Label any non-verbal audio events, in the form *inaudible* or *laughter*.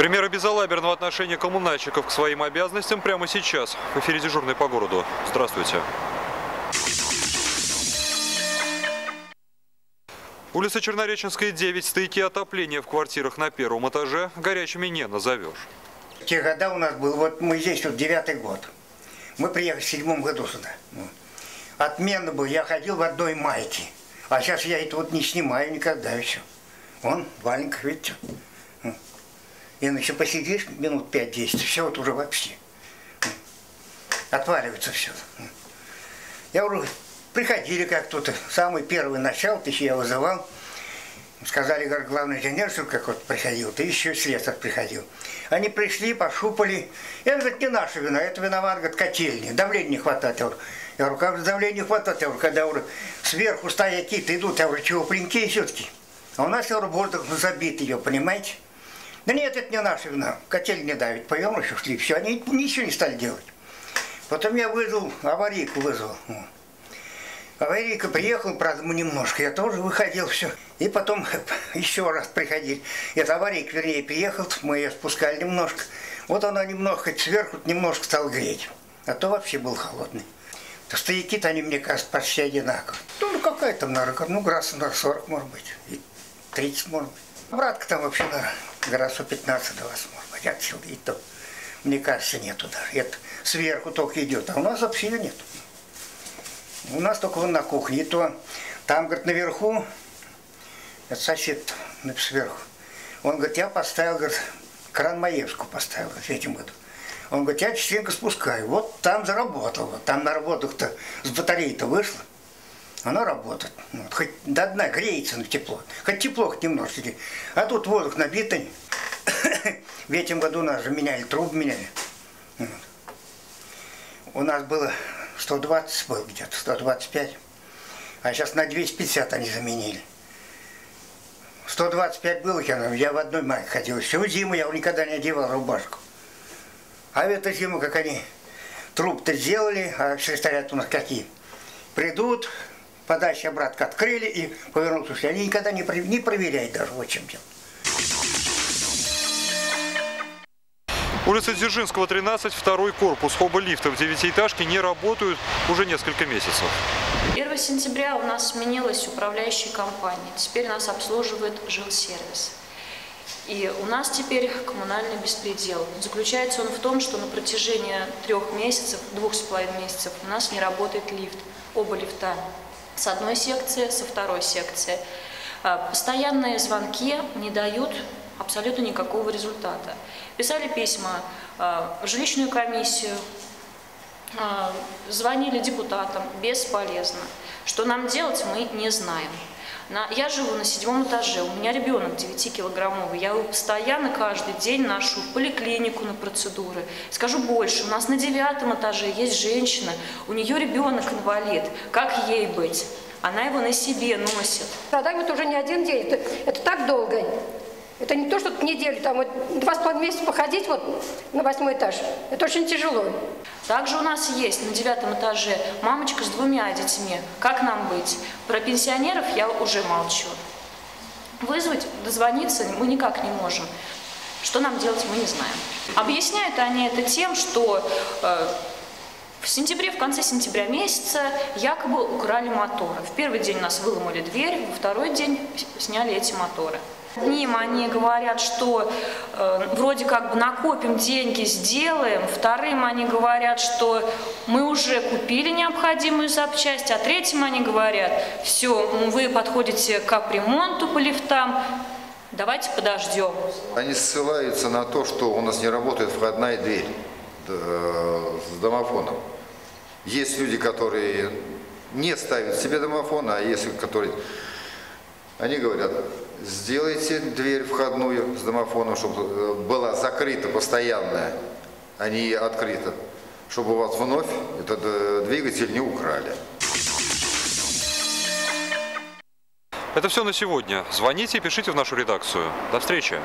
Примеры безалаберного отношения коммунальщиков к своим обязанностям прямо сейчас. В эфире дежурный по городу. Здравствуйте. Улица Чернореченская, 9. Стояки отопления в квартирах на первом этаже горячими не назовешь. Те года у нас был, вот мы здесь вот девятый год. Мы приехали в седьмом году сюда. Ну, Отменно был, я ходил в одной майке. А сейчас я это вот не снимаю никогда еще. Вон, валенка, видите? И еще посидишь минут 5-10, все вот уже вообще. Отваливается все. Я уже приходили как тут, самый первый начал, тысячи я вызывал. Сказали, говорит, главный инженер, что как вот приходил, ты еще слесарь приходил. Они пришли, пошупали. Я говорю, не наша вина, это виноват, говорит, котельня, давления не хватает. Я говорю, я как же давления не хватает? Я говорю, когда говорю, сверху стояки-то идут, я говорю, чего, пленки все-таки? А у нас, я говорю, воздух забит ее, понимаете? Да нет, это не наша вина, котель не давит, поем еще шли, все, они ничего не стали делать. Потом я вызвал, аварийку вызвал. Аварийка приехал, правда, мы немножко, я тоже выходил, все. И потом *laughs* еще раз приходили. Это аварийка, вернее, приехал, мы ее спускали немножко. Вот она немножко сверху немножко стал греть. А то вообще был холодный. То стояки-то они, мне кажется, почти одинаковые. Ну, ну какая там, наверное, ну, градусов на 40, может быть, и 30, может быть. Братка там вообще, наверное, градусов 15-20, может быть, отсюда. И то, мне кажется, нету даже. Это сверху только идет, а у нас вообще ее нету. У нас только вон на кухне. И то там, говорит, наверху, это сосед сверху. Он говорит, я поставил, говорит, кран Маевску поставил говорит, в этом году. Он говорит, я частенько спускаю. Вот там заработало. Там на работах-то с батареи-то вышло. Она работает. Вот, хоть до дна греется на тепло. Хоть тепло хоть немножко. А тут воздух набитый. *coughs* в этом году нас же меняли, трубы меняли. Вот. У нас было 120 был где-то, 125. А сейчас на 250 они заменили. 125 было, я в одной майке ходил. Всю зиму я никогда не одевал рубашку. А в эту зиму, как они труб-то сделали, а секретариат у нас какие? Придут, подачи обратно открыли и повернутся. Они никогда не, не проверяют даже, вот чем дело. Улица Дзержинского, 13, второй корпус. Оба лифта в девятиэтажке не работают уже несколько месяцев. 1 сентября у нас сменилась управляющая компания. Теперь нас обслуживает жилсервис. И у нас теперь коммунальный беспредел. Заключается он в том, что на протяжении трех месяцев, двух с половиной месяцев у нас не работает лифт. Оба лифта с одной секции, со второй секции. А, постоянные звонки не дают абсолютно никакого результата. Писали письма а, в жилищную комиссию, а, звонили депутатам, бесполезно. Что нам делать, мы не знаем. Я живу на седьмом этаже, у меня ребенок 9-килограммовый, я его постоянно каждый день ношу в поликлинику на процедуры. Скажу больше, у нас на девятом этаже есть женщина, у нее ребенок инвалид, как ей быть? Она его на себе носит. Страдают уже не один день, это, это так долго. Это не то, что неделю, там вот два с половиной месяца походить вот на восьмой этаж. Это очень тяжело. Также у нас есть на девятом этаже мамочка с двумя детьми. Как нам быть? Про пенсионеров я уже молчу. Вызвать, дозвониться мы никак не можем. Что нам делать, мы не знаем. Объясняют они это тем, что э, в сентябре, в конце сентября месяца якобы украли моторы. В первый день нас выломали дверь, во второй день сняли эти моторы. Одним они говорят, что э, вроде как бы накопим деньги, сделаем. Вторым они говорят, что мы уже купили необходимую запчасть. А третьим они говорят, все, вы подходите к капремонту по лифтам, давайте подождем. Они ссылаются на то, что у нас не работает входная дверь э, с домофоном. Есть люди, которые не ставят себе домофон, а есть, которые... Они говорят, сделайте дверь входную с домофоном, чтобы э, была закрыта постоянная, а не открыта, чтобы у вас вновь этот э, двигатель не украли. Это все на сегодня. Звоните и пишите в нашу редакцию. До встречи.